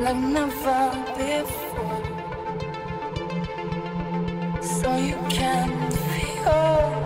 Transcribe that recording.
like never before. So you can feel.